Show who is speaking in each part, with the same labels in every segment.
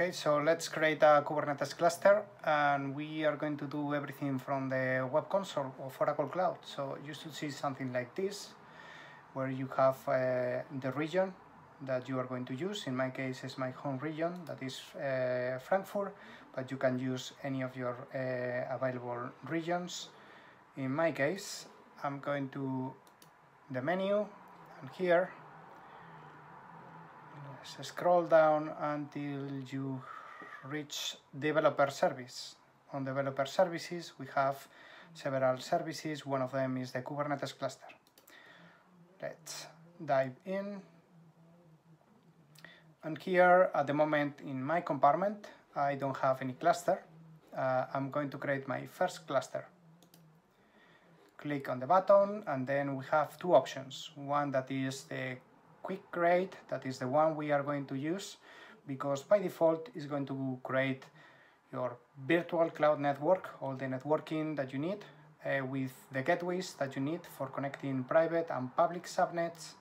Speaker 1: Okay, so let's create a Kubernetes cluster and we are going to do everything from the web console of Oracle Cloud. So you should see something like this, where you have uh, the region that you are going to use. In my case, it's my home region, that is uh, Frankfurt, but you can use any of your uh, available regions. In my case, I'm going to the menu and here let's scroll down until you reach developer service. On developer services, we have several services. One of them is the Kubernetes cluster. Let's dive in. And here, at the moment, in my compartment, I don't have any cluster. Uh, I'm going to create my first cluster. Click on the button, and then we have two options. One that is the quick create, that is the one we are going to use, because by default is going to create your virtual cloud network, all the networking that you need, uh, with the gateways that you need for connecting private and public subnets,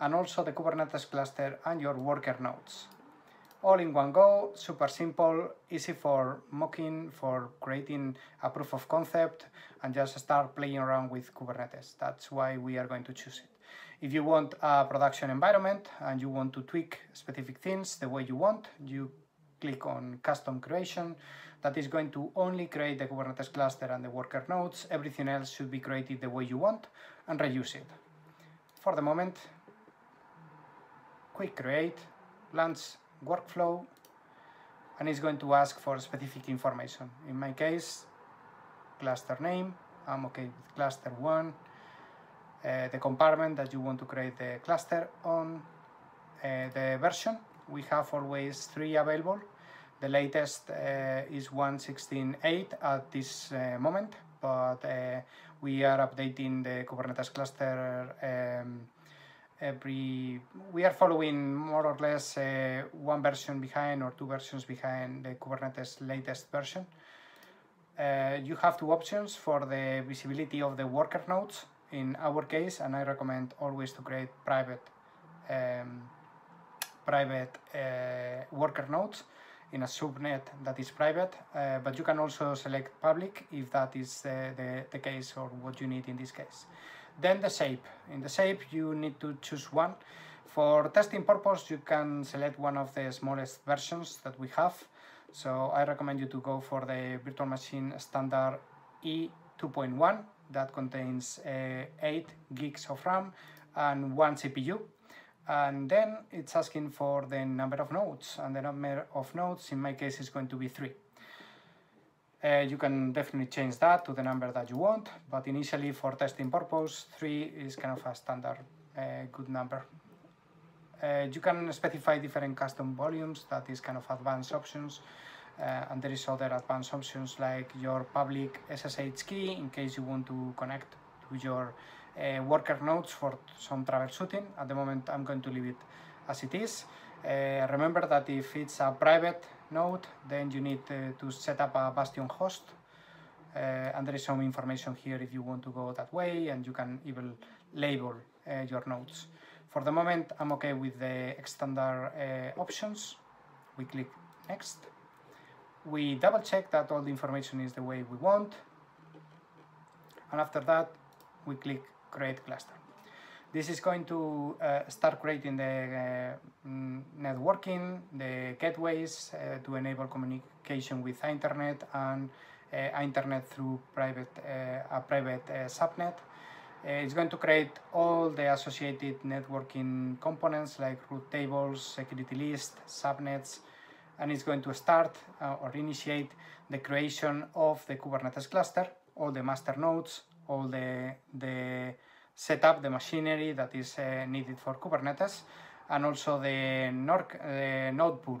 Speaker 1: and also the Kubernetes cluster and your worker nodes. All in one go, super simple, easy for mocking, for creating a proof of concept, and just start playing around with Kubernetes. That's why we are going to choose it. If you want a production environment and you want to tweak specific things the way you want, you click on custom creation. That is going to only create the Kubernetes cluster and the worker nodes. Everything else should be created the way you want and reuse it. For the moment, quick create, launch workflow, and it's going to ask for specific information. In my case, cluster name, I'm okay with cluster one, uh, the compartment that you want to create the cluster on, uh, the version, we have always three available. The latest uh, is 1.16.8 at this uh, moment, but uh, we are updating the Kubernetes cluster um, every we are following more or less uh, one version behind or two versions behind the Kubernetes latest version. Uh, you have two options for the visibility of the worker nodes in our case, and I recommend always to create private um, private uh, worker nodes in a subnet that is private, uh, but you can also select public if that is the, the case or what you need in this case. Then the shape. In the shape, you need to choose one. For testing purpose, you can select one of the smallest versions that we have. So I recommend you to go for the virtual machine standard E2.1 that contains uh, 8 gigs of RAM and one CPU. And then it's asking for the number of nodes, and the number of nodes in my case is going to be 3. Uh, you can definitely change that to the number that you want, but initially for testing purpose, 3 is kind of a standard uh, good number. Uh, you can specify different custom volumes, that is kind of advanced options, uh, and there is other advanced options like your public SSH key in case you want to connect to your uh, worker nodes for some troubleshooting. At the moment, I'm going to leave it as it is. Uh, remember that if it's a private node, then you need uh, to set up a Bastion host. Uh, and there is some information here if you want to go that way, and you can even label uh, your nodes. For the moment, I'm okay with the standard options. We click next. We double check that all the information is the way we want. And after that, we click create cluster. This is going to uh, start creating the uh, networking, the gateways uh, to enable communication with internet and uh, internet through private uh, a private uh, subnet. it's going to create all the associated networking components like route tables, security lists, subnets, and it's going to start or initiate the creation of the Kubernetes cluster, all the master nodes, all the the set up the machinery that is uh, needed for Kubernetes and also the, the node pool.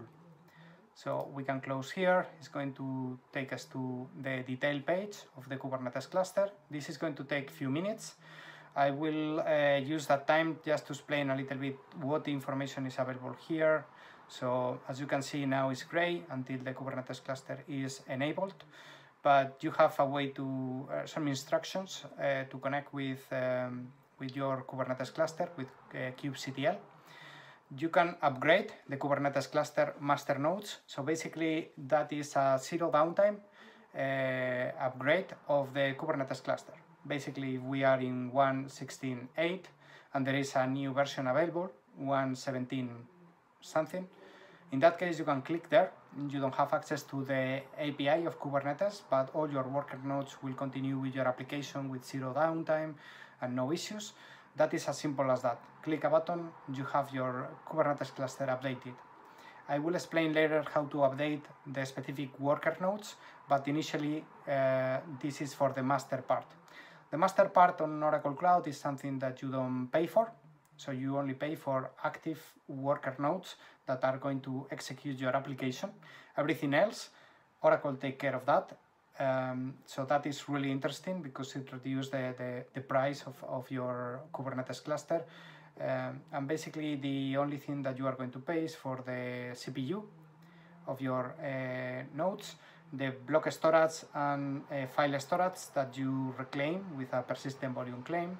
Speaker 1: So we can close here. It's going to take us to the detail page of the Kubernetes cluster. This is going to take a few minutes. I will uh, use that time just to explain a little bit what information is available here. So as you can see now it's gray until the Kubernetes cluster is enabled but you have a way to uh, some instructions uh, to connect with um, with your Kubernetes cluster with uh, kubectl. you can upgrade the Kubernetes cluster master nodes. So basically that is a zero downtime uh, upgrade of the Kubernetes cluster. Basically we are in 1.16.8 and there is a new version available, 1.17 something. In that case you can click there, you don't have access to the API of Kubernetes, but all your worker nodes will continue with your application with zero downtime and no issues. That is as simple as that. Click a button, you have your Kubernetes cluster updated. I will explain later how to update the specific worker nodes, but initially uh, this is for the master part. The master part on Oracle Cloud is something that you don't pay for, so you only pay for active worker nodes that are going to execute your application. Everything else, Oracle take care of that um, so that is really interesting because it reduces the, the, the price of, of your Kubernetes cluster. Um, and basically the only thing that you are going to pay is for the CPU of your uh, nodes, the block storage and uh, file storage that you reclaim with a persistent volume claim,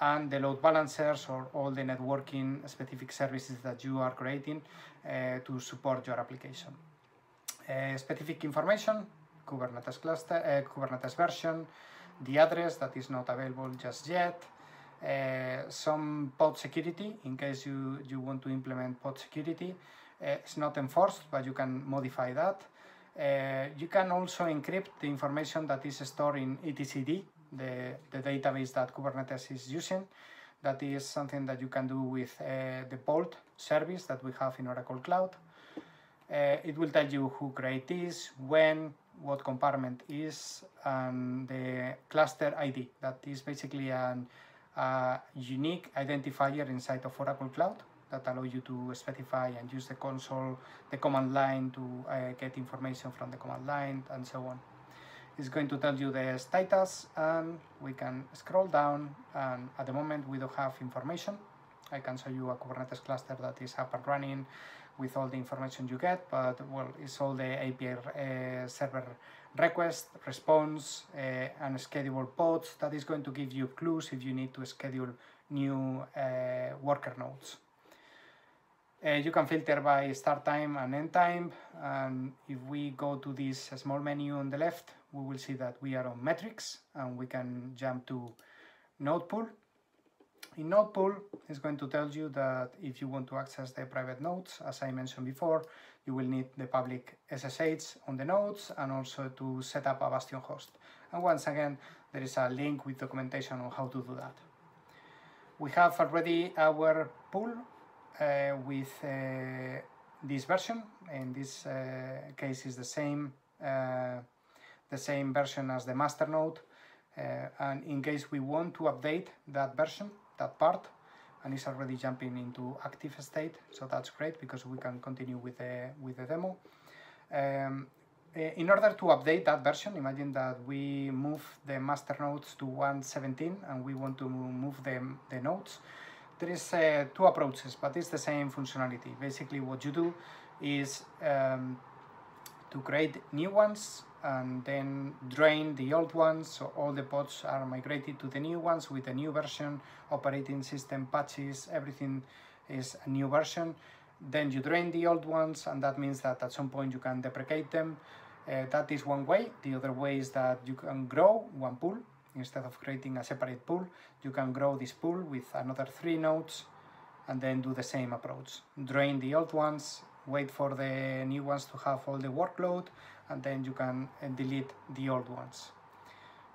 Speaker 1: and the load balancers or all the networking specific services that you are creating uh, to support your application. Uh, specific information Kubernetes cluster, uh, Kubernetes version, the address that is not available just yet, uh, some pod security in case you, you want to implement pod security. Uh, it's not enforced, but you can modify that. Uh, you can also encrypt the information that is stored in etcd, the, the database that Kubernetes is using. That is something that you can do with uh, the Vault service that we have in Oracle Cloud. Uh, it will tell you who created this, when, what compartment is and the cluster ID. That is basically an a unique identifier inside of Oracle Cloud that allow you to specify and use the console, the command line to uh, get information from the command line and so on. It's going to tell you the status and we can scroll down and at the moment we don't have information. I can show you a Kubernetes cluster that is up and running with all the information you get, but well, it's all the API uh, server request, response, uh, and schedule pods that is going to give you clues if you need to schedule new uh, worker nodes. Uh, you can filter by start time and end time, and if we go to this small menu on the left, we will see that we are on metrics, and we can jump to node pool in node pool, it's going to tell you that if you want to access the private nodes, as I mentioned before, you will need the public SSH on the nodes and also to set up a Bastion host. And once again, there is a link with documentation on how to do that. We have already our pool uh, with uh, this version. In this uh, case, is the same uh, the same version as the master node. Uh, and in case we want to update that version, that part and it's already jumping into active state so that's great because we can continue with the with the demo um, eh, in order to update that version imagine that we move the master nodes to 117 and we want to move the, the nodes there is uh, two approaches but it's the same functionality basically what you do is um, to create new ones and then drain the old ones. So all the pods are migrated to the new ones with a new version operating system patches everything is a new version. Then you drain the old ones and that means that at some point you can deprecate them. Uh, that is one way. The other way is that you can grow one pool. Instead of creating a separate pool you can grow this pool with another three nodes and then do the same approach. Drain the old ones wait for the new ones to have all the workload and then you can uh, delete the old ones.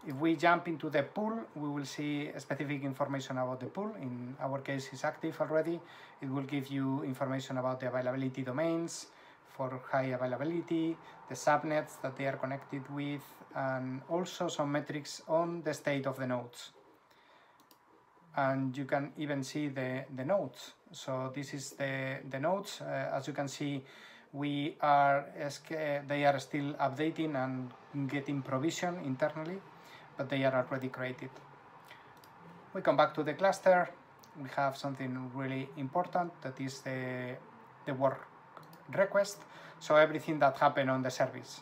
Speaker 1: If we jump into the pool, we will see specific information about the pool. In our case, it's active already. It will give you information about the availability domains for high availability, the subnets that they are connected with, and also some metrics on the state of the nodes. And you can even see the, the nodes. So this is the, the nodes. Uh, as you can see, we are they are still updating and getting provision internally but they are already created. We come back to the cluster. We have something really important that is the the work request. So everything that happened on the service.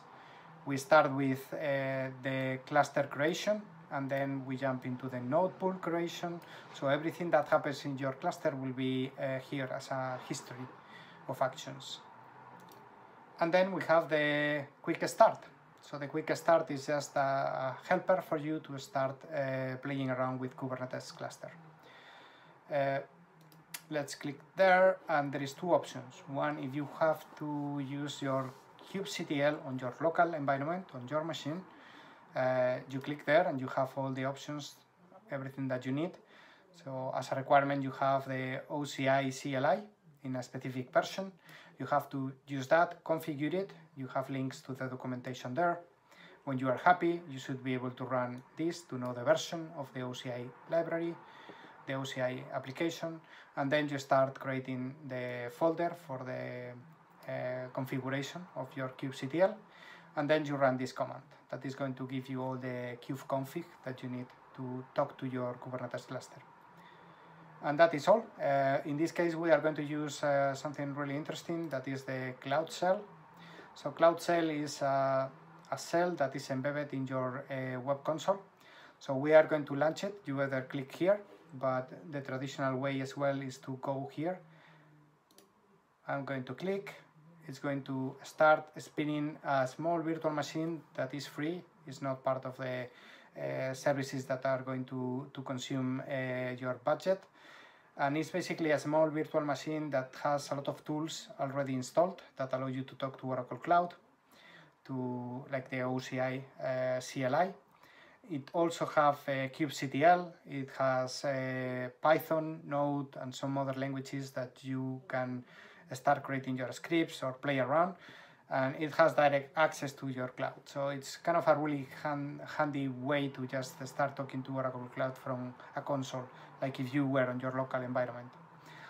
Speaker 1: We start with uh, the cluster creation and then we jump into the node pool creation. So everything that happens in your cluster will be uh, here as a history of actions. And then we have the quick start. So the quick start is just a helper for you to start uh, playing around with Kubernetes cluster. Uh, let's click there and there is two options. One, if you have to use your kubectl on your local environment, on your machine, uh, you click there and you have all the options, everything that you need. So as a requirement, you have the OCI CLI in a specific version. You have to use that, configure it. You have links to the documentation there. When you are happy, you should be able to run this to know the version of the OCI library, the OCI application, and then you start creating the folder for the uh, configuration of your kubectl, and then you run this command that is going to give you all the kubeconfig that you need to talk to your Kubernetes cluster. And that is all. Uh, in this case, we are going to use uh, something really interesting that is the Cloud Shell. So Cloud Shell is uh, a shell that is embedded in your uh, web console. So we are going to launch it. You either click here, but the traditional way as well is to go here. I'm going to click. It's going to start spinning a small virtual machine that is free. It's not part of the uh, services that are going to, to consume uh, your budget and it's basically a small virtual machine that has a lot of tools already installed that allow you to talk to Oracle Cloud, to like the OCI uh, CLI. It also have uh, kubectl, it has uh, Python, Node, and some other languages that you can start creating your scripts or play around. And it has direct access to your cloud. So it's kind of a really hand, handy way to just start talking to Oracle Cloud from a console like if you were on your local environment.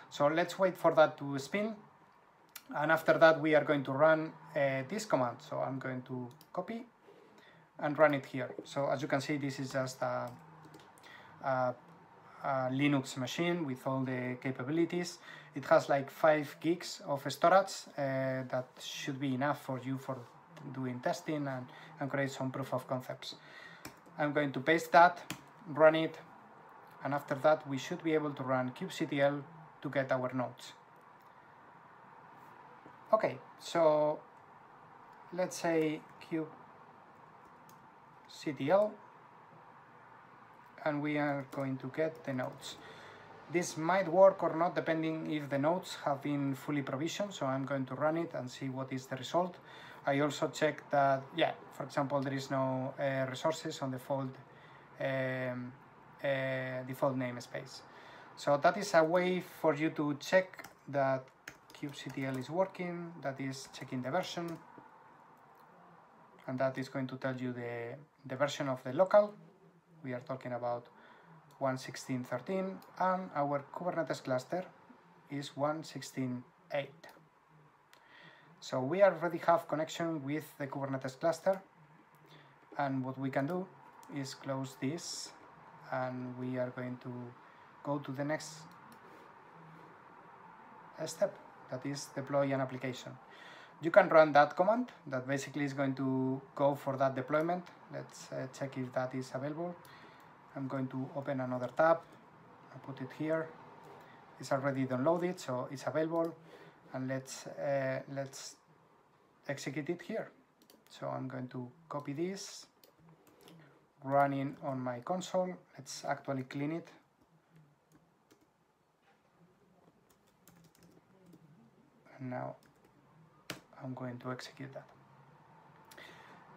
Speaker 1: So let's wait for that to spin. And after that, we are going to run uh, this command. So I'm going to copy and run it here. So as you can see, this is just a, a, a Linux machine with all the capabilities. It has like five gigs of storage uh, that should be enough for you for doing testing and, and create some proof of concepts. I'm going to paste that, run it, and after that we should be able to run kubectl to get our nodes. Okay, so let's say kubectl and we are going to get the nodes. This might work or not depending if the nodes have been fully provisioned, so I'm going to run it and see what is the result. I also check that, yeah, for example, there is no uh, resources on the fold um, uh, default namespace. So that is a way for you to check that kubectl is working, that is checking the version, and that is going to tell you the, the version of the local. We are talking about 1.16.13 and our Kubernetes cluster is 1.16.8. So we already have connection with the Kubernetes cluster and what we can do is close this and we are going to go to the next step that is deploy an application you can run that command that basically is going to go for that deployment. Let's uh, check if that is available. I'm going to open another tab. I put it here. It's already downloaded so it's available. And let's uh, let's execute it here. So I'm going to copy this running on my console. Let's actually clean it. And now I'm going to execute that.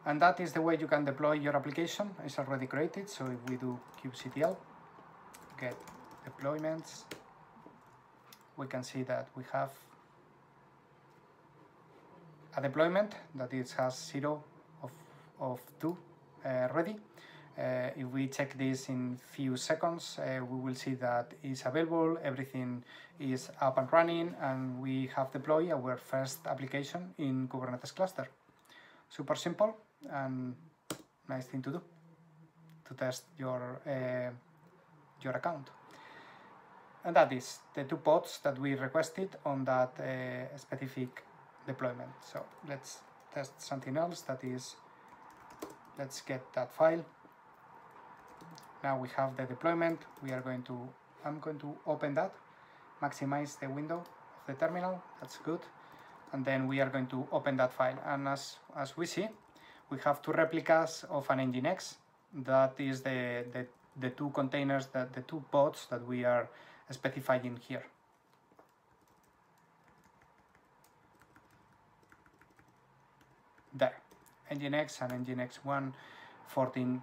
Speaker 1: And that is the way you can deploy your application. It's already created. So if we do kubectl, get deployments, we can see that we have a deployment that it has zero of, of two uh, ready. Uh, if we check this in few seconds, uh, we will see that it's available, everything is up and running, and we have deployed our first application in Kubernetes cluster. Super simple and nice thing to do to test your, uh, your account. And that is the two pods that we requested on that uh, specific deployment. So let's test something else that is, let's get that file now we have the deployment. We are going to I'm going to open that maximize the window of the terminal. That's good. And then we are going to open that file. And as as we see we have two replicas of an nginx that is the the, the two containers that the two pods that we are specifying here. There. Nginx and nginx 1 14